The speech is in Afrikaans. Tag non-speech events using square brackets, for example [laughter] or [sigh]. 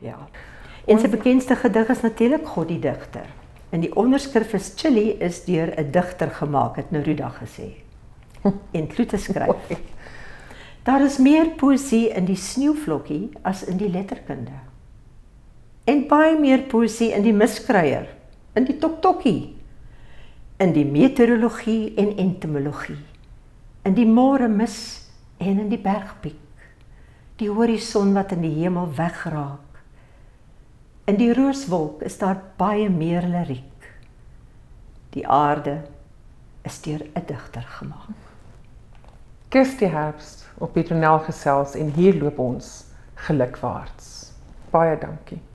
Ja. En sy bekendste gedig is natuurlik God die digter. En die onderskrif is Chili is deur 'n digter gemaak, het Neruda gesê. [laughs] En Kloete skryf. Daar is meer poesie in die sneeuvlokkie as in die letterkunde. En baie meer poesie in die miskryer, in die toktokkie, in die meteorologie en entomologie, in die môre mis en in die bergpiek, die horison wat in die hemel wegraak. In die rooswolk is daar baie meer liriek. Die aarde is deur 'n digter gemaak. Kirsty Herbst op Petronel gesels en hier loop ons gelukwaarts. Baie dankie.